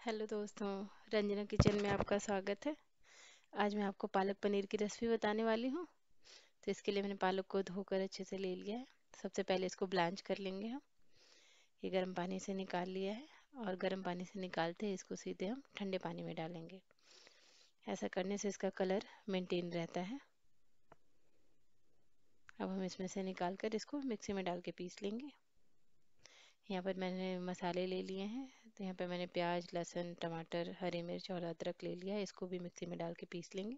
Hello दोस्तों, Ranjana kitchen में आपका स्वागत है। आज मैं आपको पालक पनीर की रेसिपी बताने वाली हूँ तो इसके लिए मैंने पालक को धोकर अच्छे से ले लिया है। सबसे पहले इसको ब्लांच कर लेंगे हम। ये गर्म पानी से निकाल लिया है और गर्म पानी से निकालते हैं इसको सीधे हम ठंडे पानी में डालेंगे। ऐसा करने से इसका कलर मेनटेन रहता है। अब हम इसमें से निकाल कर इसको मिक्सी में डाल के पीस लेंगे। यहाँ पर मैंने मसाले ले लिए हैं। तो यहाँ पे मैंने प्याज, लहसुन, टमाटर, हरी मिर्च और अदरक ले लिया। है इसको भी मिक्सी में डाल के पीस लेंगे।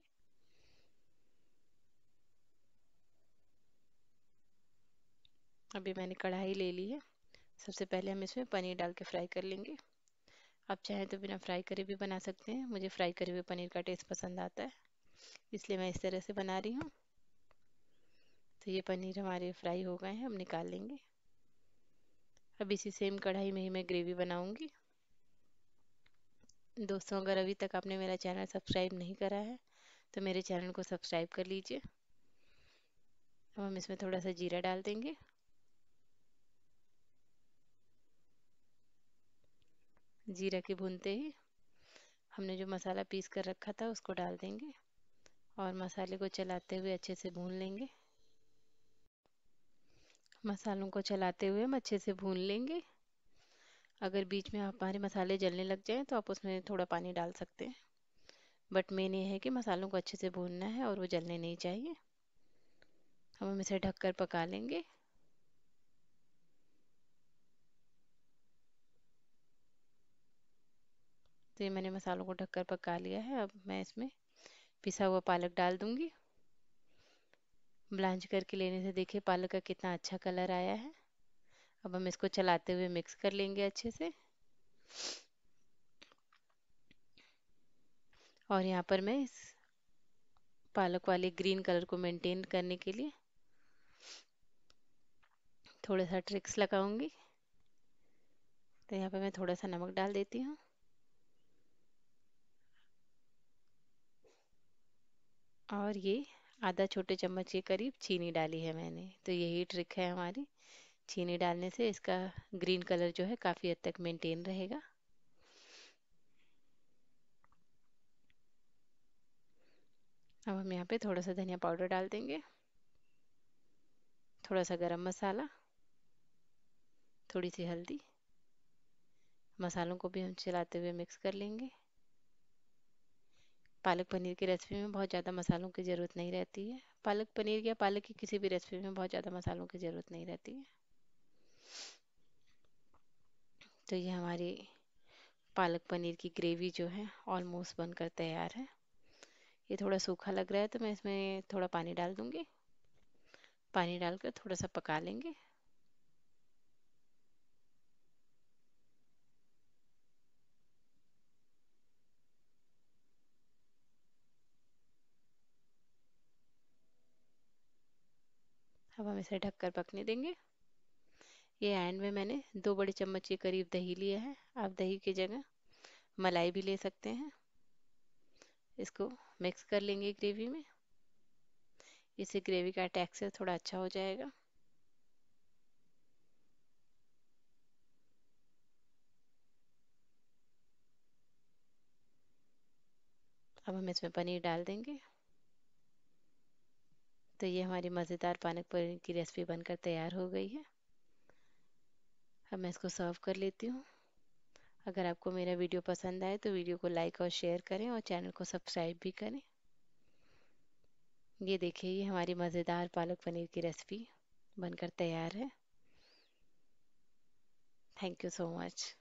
अभी मैंने कढ़ाई ले ली है। सबसे पहले हम इसमें पनीर डाल के फ्राई कर लेंगे। आप चाहें तो बिना फ्राई करे भी बना सकते हैं। मुझे फ्राई करे हुए पनीर का टेस्ट पसंद आता है। इसलिए मैं इस तरह से बना रही हूँ। तो ये पनीर हमारे फ्राई हो गए हैं। हम निकाल लेंगे। अब इसी सेम कढ़ाई में ही मैं ग्रेवी बनाऊँगी। दोस्तों, अगर अभी तक आपने मेरा चैनल सब्सक्राइब नहीं करा है तो मेरे चैनल को सब्सक्राइब कर लीजिए। अब हम इसमें थोड़ा सा जीरा डाल देंगे। जीरा के भूनते ही हमने जो मसाला पीस कर रखा था, उसको डाल देंगे और मसाले को चलाते हुए अच्छे से भून लेंगे। मसालों को चलाते हुए हम अच्छे से भून लेंगे। अगर बीच में हमारे मसाले जलने लग जाएँ तो आप उसमें थोड़ा पानी डाल सकते हैं। बट मेन ये है कि मसालों को अच्छे से भूनना है और वो जलने नहीं चाहिए। हम इसे ढककर पका लेंगे। तो ये मैंने मसालों को ढककर पका लिया है। अब मैं इसमें पिसा हुआ पालक डाल दूँगी। ब्लांच करके लेने से देखिए पालक का कितना अच्छा कलर आया है। अब हम इसको चलाते हुए मिक्स कर लेंगे अच्छे से। और यहाँ पर मैं इस पालक वाले ग्रीन कलर को मेंटेन करने के लिए थोड़ा सा ट्रिक्स लगाऊँगी। तो यहाँ पे मैं थोड़ा सा नमक डाल देती हूँ। और ये आधा छोटे चम्मच के करीब चीनी डाली है मैंने। तो यही ट्रिक है हमारी। चीनी डालने से इसका ग्रीन कलर जो है काफ़ी हद तक मेंटेन रहेगा। अब हम यहाँ पे थोड़ा सा धनिया पाउडर डाल देंगे। थोड़ा सा गरम मसाला। थोड़ी सी हल्दी। मसालों को भी हम चलाते हुए मिक्स कर लेंगे। पालक पनीर की रेसिपी में बहुत ज़्यादा मसालों की ज़रूरत नहीं रहती है। पालक पनीर या पालक की किसी भी रेसिपी में बहुत ज़्यादा मसालों की ज़रूरत नहीं रहती है। तो ये हमारी पालक पनीर की ग्रेवी जो है ऑलमोस्ट बनकर तैयार है। ये थोड़ा सूखा लग रहा है तो मैं इसमें थोड़ा पानी डाल दूँगी। पानी डालकर थोड़ा सा पका लेंगे। अब हम इसे ढककर पकने देंगे। ये एंड में मैंने दो बड़े चम्मच के करीब दही लिया है। आप दही की जगह मलाई भी ले सकते हैं। इसको मिक्स कर लेंगे ग्रेवी में। इससे ग्रेवी का टेक्सचर थोड़ा अच्छा हो जाएगा। अब हम इसमें पनीर डाल देंगे। तो ये हमारी मज़ेदार पालक पनीर की रेसिपी बनकर तैयार हो गई है। अब मैं इसको सर्व कर लेती हूँ। अगर आपको मेरा वीडियो पसंद आए तो वीडियो को लाइक और शेयर करें और चैनल को सब्सक्राइब भी करें। ये देखिए, ये हमारी मज़ेदार पालक पनीर की रेसिपी बनकर तैयार है। Thank you so much